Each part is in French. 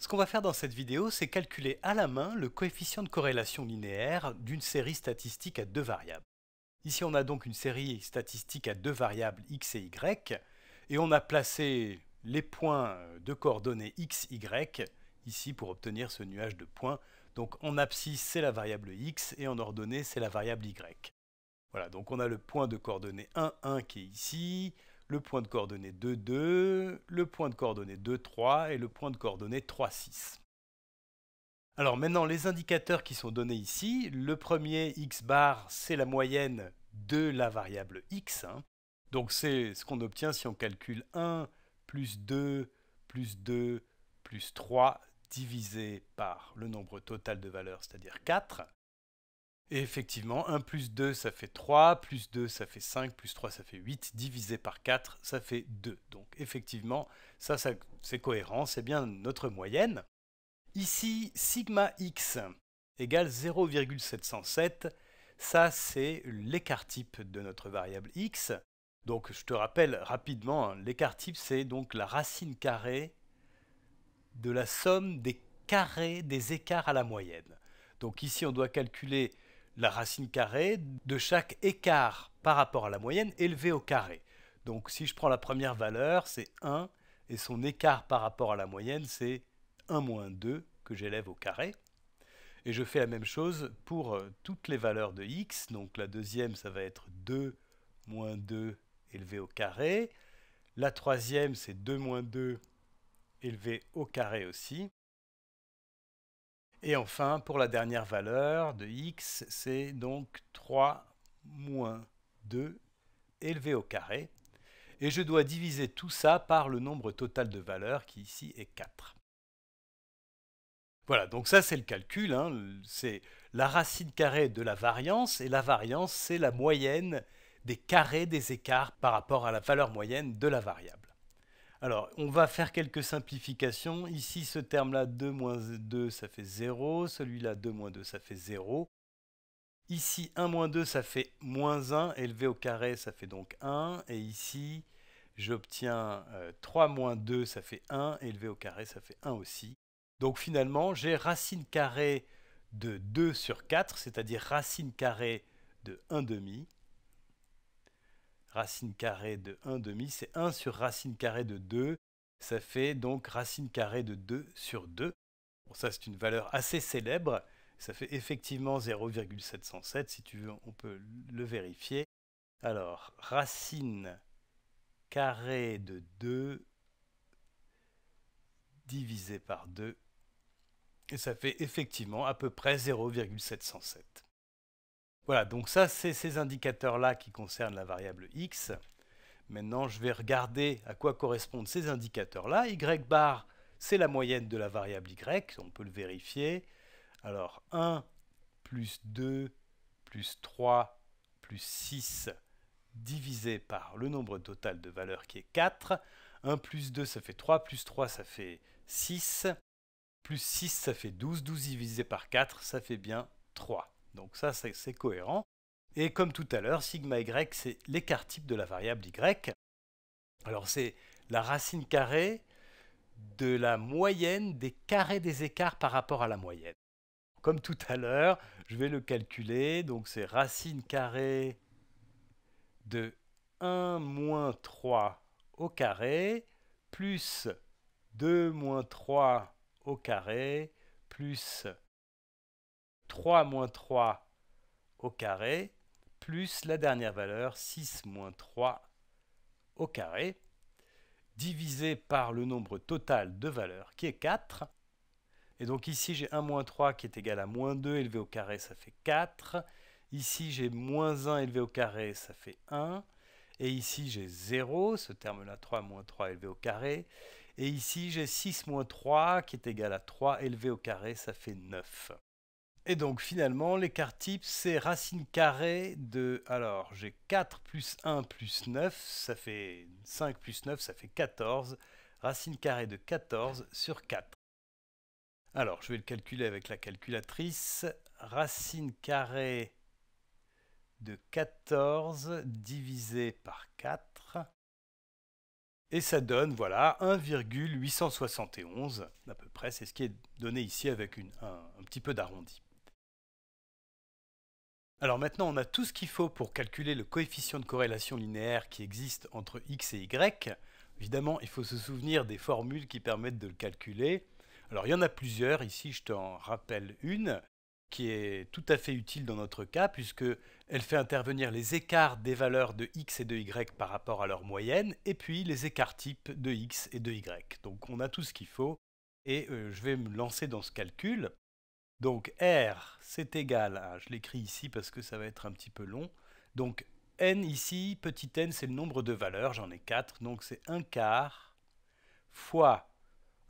Ce qu'on va faire dans cette vidéo, c'est calculer à la main le coefficient de corrélation linéaire d'une série statistique à deux variables. Ici, on a donc une série statistique à deux variables x et y, et on a placé les points de coordonnées x, y, ici pour obtenir ce nuage de points. Donc en abscisse, c'est la variable x, et en ordonnée, c'est la variable y. Voilà, donc on a le point de coordonnées 1, 1 qui est ici, le point de coordonnées 2, 2, le point de coordonnées 2, 3 et le point de coordonnées 3, 6. Alors maintenant, les indicateurs qui sont donnés ici, le premier x bar, c'est la moyenne de la variable x. Hein. Donc c'est ce qu'on obtient si on calcule 1 plus 2 plus 2 plus 3 divisé par le nombre total de valeurs, c'est-à-dire 4. Et effectivement, 1 plus 2, ça fait 3, plus 2, ça fait 5, plus 3, ça fait 8, divisé par 4, ça fait 2. Donc effectivement, ça, c'est cohérent, c'est bien notre moyenne. Ici, sigma x égale 0,707, ça c'est l'écart type de notre variable x. Donc je te rappelle rapidement, hein, l'écart type c'est donc la racine carrée de la somme des carrés des écarts à la moyenne. Donc ici on doit calculer la racine carrée de chaque écart par rapport à la moyenne élevé au carré. Donc si je prends la première valeur, c'est 1, et son écart par rapport à la moyenne, c'est 1 moins 2 que j'élève au carré. Et je fais la même chose pour euh, toutes les valeurs de x. Donc la deuxième, ça va être 2 moins 2 élevé au carré. La troisième, c'est 2 moins 2 élevé au carré aussi. Et enfin, pour la dernière valeur de x, c'est donc 3 moins 2 élevé au carré. Et je dois diviser tout ça par le nombre total de valeurs qui ici est 4. Voilà, donc ça c'est le calcul, hein. c'est la racine carrée de la variance, et la variance c'est la moyenne des carrés des écarts par rapport à la valeur moyenne de la variable. Alors, on va faire quelques simplifications. Ici, ce terme-là, 2 moins 2, ça fait 0. Celui-là, 2 moins 2, ça fait 0. Ici, 1 moins 2, ça fait moins 1. Élevé au carré, ça fait donc 1. Et ici, j'obtiens 3 euh, moins 2, ça fait 1. Élevé au carré, ça fait 1 aussi. Donc finalement, j'ai racine carrée de 2 sur 4, c'est-à-dire racine carrée de 1 demi racine carrée de 1 demi, c'est 1 sur racine carrée de 2. Ça fait donc racine carrée de 2 sur 2. Bon, ça c'est une valeur assez célèbre. Ça fait effectivement 0,707. Si tu veux, on peut le vérifier. Alors, racine carrée de 2 divisé par 2. Et ça fait effectivement à peu près 0,707. Voilà, donc ça, c'est ces indicateurs-là qui concernent la variable x. Maintenant, je vais regarder à quoi correspondent ces indicateurs-là. y bar, c'est la moyenne de la variable y, on peut le vérifier. Alors, 1 plus 2 plus 3 plus 6 divisé par le nombre total de valeurs qui est 4. 1 plus 2, ça fait 3, plus 3, ça fait 6. Plus 6, ça fait 12. 12 divisé par 4, ça fait bien 3. Donc ça, c'est cohérent. Et comme tout à l'heure, sigma y, c'est l'écart type de la variable y. Alors c'est la racine carrée de la moyenne des carrés des écarts par rapport à la moyenne. Comme tout à l'heure, je vais le calculer. Donc c'est racine carrée de 1 moins 3 au carré plus 2 moins 3 au carré plus 3 moins 3 au carré, plus la dernière valeur, 6 moins 3 au carré, divisé par le nombre total de valeurs, qui est 4. Et donc ici, j'ai 1 moins 3 qui est égal à moins 2 élevé au carré, ça fait 4. Ici, j'ai moins 1 élevé au carré, ça fait 1. Et ici, j'ai 0, ce terme-là, 3 moins 3 élevé au carré. Et ici, j'ai 6 moins 3 qui est égal à 3 élevé au carré, ça fait 9. Et donc finalement, l'écart type, c'est racine carrée de... Alors, j'ai 4 plus 1 plus 9, ça fait 5 plus 9, ça fait 14. Racine carrée de 14 sur 4. Alors, je vais le calculer avec la calculatrice. Racine carrée de 14 divisé par 4. Et ça donne, voilà, 1,871 à peu près. C'est ce qui est donné ici avec un, un petit peu d'arrondi. Alors maintenant, on a tout ce qu'il faut pour calculer le coefficient de corrélation linéaire qui existe entre x et y. Évidemment, il faut se souvenir des formules qui permettent de le calculer. Alors il y en a plusieurs, ici je t'en rappelle une qui est tout à fait utile dans notre cas puisque elle fait intervenir les écarts des valeurs de x et de y par rapport à leur moyenne et puis les écarts types de x et de y. Donc on a tout ce qu'il faut et euh, je vais me lancer dans ce calcul. Donc R c'est égal à, je l'écris ici parce que ça va être un petit peu long, donc n ici, petit n c'est le nombre de valeurs, j'en ai 4, donc c'est 1 quart fois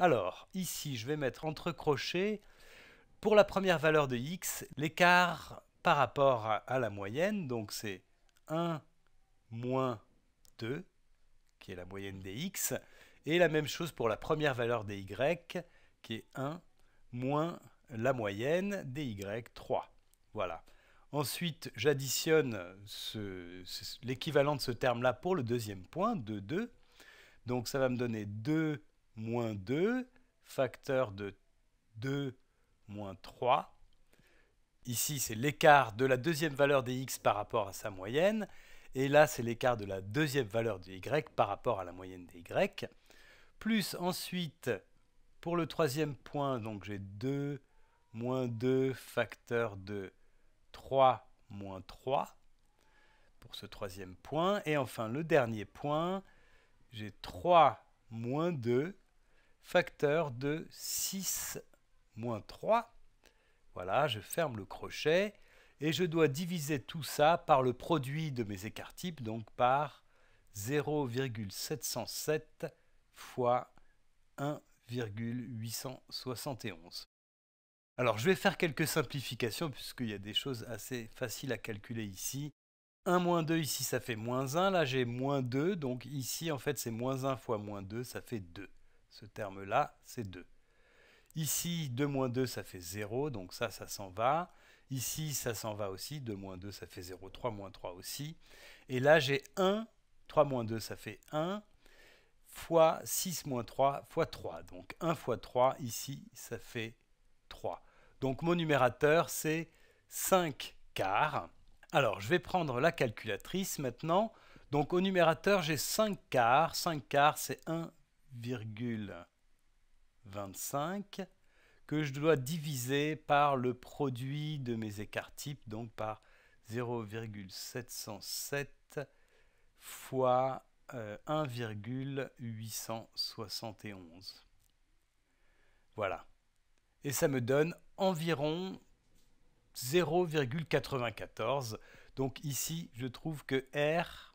alors, ici, je vais mettre entre crochets, pour la première valeur de x, l'écart par rapport à, la moyenne, donc c'est 1 moins 2, qui est la moyenne des x, et la même chose pour la première valeur des y, qui est 1 moins la moyenne des y, 3. Voilà. Ensuite, j'additionne l'équivalent de ce terme-là pour le deuxième point, 2, 2. Donc ça va me donner 2 moins 2, facteur de 2 moins 3. Ici, c'est l'écart de la deuxième valeur des x par rapport à sa moyenne. Et là, c'est l'écart de la deuxième valeur de y par rapport à la moyenne des y. Plus ensuite, pour le troisième point, donc j'ai 2 moins 2 facteur de 3 moins 3 pour ce troisième point. Et enfin, le dernier point, j'ai 3 moins 2 facteur de 6 moins 3. Voilà, je ferme le crochet et je dois diviser tout ça par le produit de mes écarts types, donc par 0,707 fois 1,871. Alors je vais faire quelques simplifications puisqu'il y a des choses assez faciles à calculer ici. 1 moins 2 ici ça fait moins 1, là j'ai moins 2, donc ici en fait c'est moins 1 fois moins 2, ça fait 2. Ce terme-là, c'est 2. Ici, 2 moins 2, ça fait 0, donc ça, ça s'en va. Ici, ça s'en va aussi. 2 moins 2, ça fait 0. 3 moins 3 aussi. Et là, j'ai 1. 3 moins 2, ça fait 1. Fois 6 moins 3 fois 3. Donc 1 fois 3, ici, ça fait 3. Donc mon numérateur, c'est 5 quarts. Alors, je vais prendre la calculatrice maintenant. Donc au numérateur, j'ai 5 quarts. 5 quarts, c'est 1 0,25 que je dois diviser par le produit de mes écarts types, donc par 0,707 fois 1,871. Euh, voilà. Et ça me donne environ 0,94. Donc ici, je trouve que R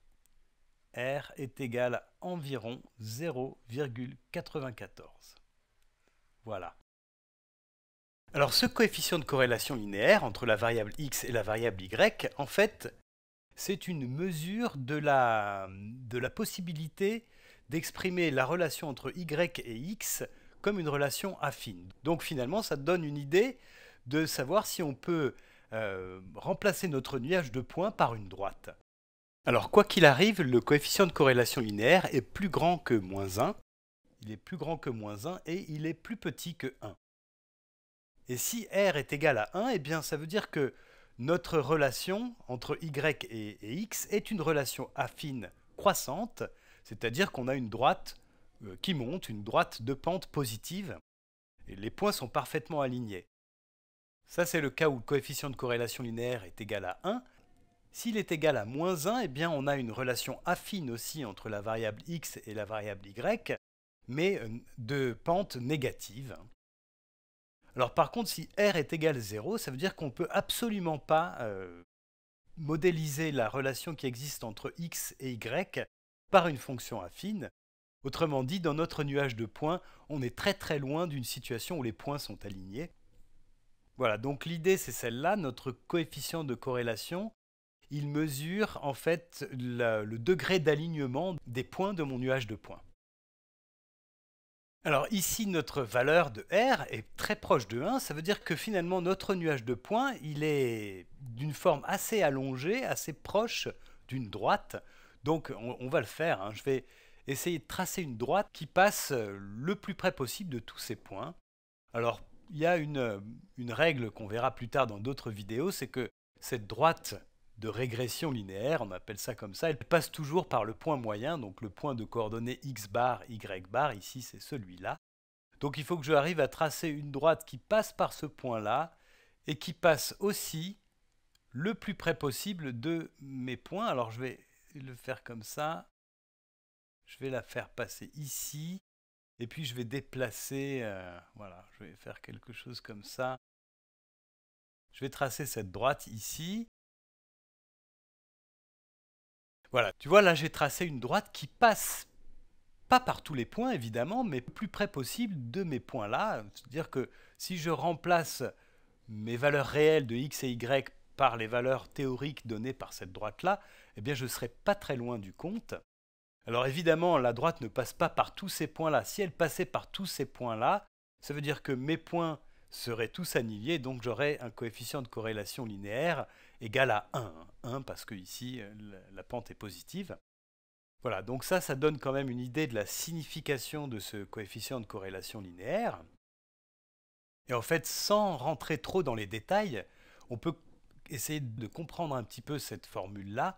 est égal à environ 0,94. Voilà. Alors ce coefficient de corrélation linéaire entre la variable x et la variable y, en fait, c'est une mesure de la possibilité d'exprimer la relation entre y et x comme une relation affine. Donc finalement, ça donne une idée de savoir si on peut euh, remplacer notre nuage de points par une droite. Alors quoi qu'il arrive, le coefficient de corrélation linéaire est plus grand que moins 1. Il est plus grand que moins 1 et il est plus petit que 1. Et si R est égal à 1, eh bien ça veut dire que notre relation entre Y et, X est une relation affine croissante, c'est-à-dire qu'on a une droite qui monte, une droite de pente positive, et les points sont parfaitement alignés. Ça c'est le cas où le coefficient de corrélation linéaire est égal à 1, s'il est égal à moins 1, eh bien on a une relation affine aussi entre la variable x et la variable y, mais euh, de pente négative. Alors par contre, si r est égal à 0, ça veut dire qu'on ne peut absolument pas euh, modéliser la relation qui existe entre x et y par une fonction affine. Autrement dit, dans notre nuage de points, on est très très loin d'une situation où les points sont alignés. Voilà, donc l'idée c'est celle-là, notre coefficient de corrélation, il mesure en fait le, degré d'alignement des points de mon nuage de points. Alors ici, notre valeur de R est très proche de 1, ça veut dire que finalement notre nuage de points, il est d'une forme assez allongée, assez proche d'une droite. Donc on, va le faire, hein. je vais essayer de tracer une droite qui passe le plus près possible de tous ces points. Alors, il y a une, une règle qu'on verra plus tard dans d'autres vidéos, c'est que cette droite de régression linéaire, on appelle ça comme ça, elle passe toujours par le point moyen, donc le point de coordonnées x bar, y bar, ici c'est celui-là. Donc il faut que j'arrive à tracer une droite qui passe par ce point-là et qui passe aussi le plus près possible de mes points. Alors je vais le faire comme ça. Je vais la faire passer ici. Et puis je vais déplacer, euh, voilà, je vais faire quelque chose comme ça. Je vais tracer cette droite ici. Voilà, tu vois, là j'ai tracé une droite qui passe, pas par tous les points évidemment, mais plus près possible de mes points là. C'est-à-dire que si je remplace mes valeurs réelles de x et y par les valeurs théoriques données par cette droite-là, eh bien je ne serai pas très loin du compte. Alors évidemment, la droite ne passe pas par tous ces points-là. Si elle passait par tous ces points-là, ça veut dire que mes points seraient tous annihilés, donc j'aurais un coefficient de corrélation linéaire égal à 1. 1 parce que ici, euh, la pente est positive. Voilà, donc ça, ça donne quand même une idée de la signification de ce coefficient de corrélation linéaire. Et en fait, sans rentrer trop dans les détails, on peut essayer de comprendre un petit peu cette formule-là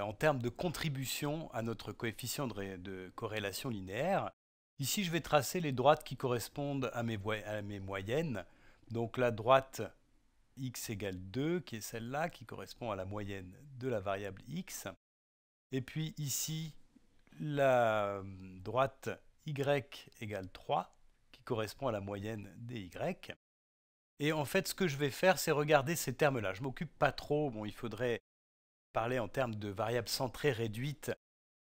en termes de contribution à notre coefficient de, corrélation linéaire. Ici, je vais tracer les droites qui correspondent à mes, moyennes. Donc la droite x égale 2, qui est celle-là, qui correspond à la moyenne de la variable x. Et puis ici, la euh, droite y égale 3, qui correspond à la moyenne des y. Et en fait, ce que je vais faire, c'est regarder ces termes-là. Je m'occupe pas trop, bon, il faudrait parler en termes de variables centrées réduites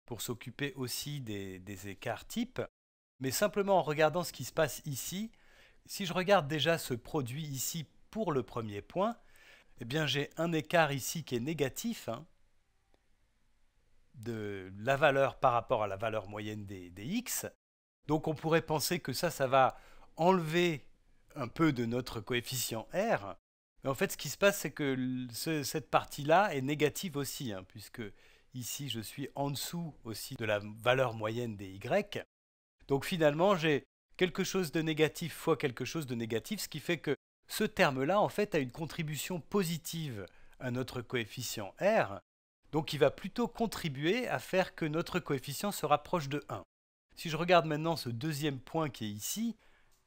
pour s'occuper aussi des, des écarts types. Mais simplement en regardant ce qui se passe ici, si je regarde déjà ce produit ici pour le premier point, eh bien j'ai un écart ici qui est négatif hein, de la valeur par rapport à la valeur moyenne des, x. Donc on pourrait penser que ça, ça va enlever un peu de notre coefficient r. Mais en fait, ce qui se passe, c'est que cette partie-là est négative aussi, hein, puisque ici, je suis en dessous aussi de la valeur moyenne des y. Donc finalement, j'ai quelque chose de négatif fois quelque chose de négatif, ce qui fait que ce terme-là, en fait, a une contribution positive à notre coefficient R, donc il va plutôt contribuer à faire que notre coefficient se rapproche de 1. Si je regarde maintenant ce deuxième point qui est ici,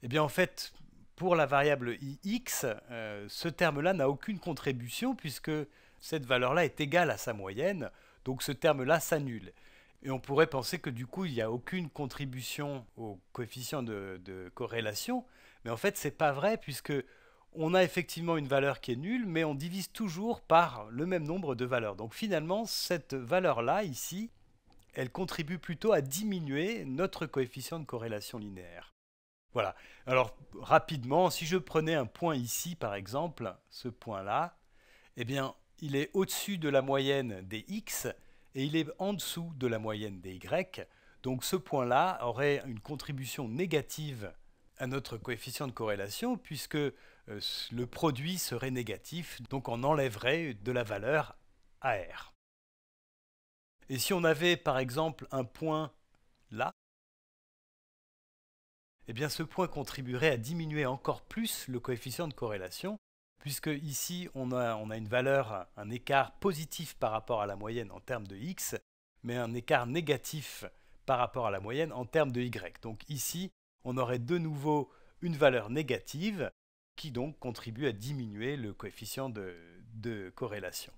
eh bien en fait, pour la variable ix, euh, ce terme-là n'a aucune contribution puisque cette valeur-là est égale à sa moyenne, donc ce terme-là s'annule. Et on pourrait penser que du coup, il n'y a aucune contribution au coefficient de, de corrélation, mais en fait, c'est pas vrai puisque on a effectivement une valeur qui est nulle, mais on divise toujours par le même nombre de valeurs. Donc finalement, cette valeur-là, ici, elle contribue plutôt à diminuer notre coefficient de corrélation linéaire. Voilà. Alors, rapidement, si je prenais un point ici, par exemple, ce point-là, eh bien, il est au-dessus de la moyenne des x et il est en dessous de la moyenne des y. Donc ce point-là aurait une contribution négative à notre coefficient de corrélation puisque euh, le produit serait négatif, donc on enlèverait de la valeur AR. Et si on avait par exemple un point eh bien ce point contribuerait à diminuer encore plus le coefficient de corrélation, puisque ici on a, on a une valeur, un écart positif par rapport à la moyenne en termes de x, mais un écart négatif par rapport à la moyenne en termes de y. Donc ici, on aurait de nouveau une valeur négative qui donc contribue à diminuer le coefficient de, corrélation.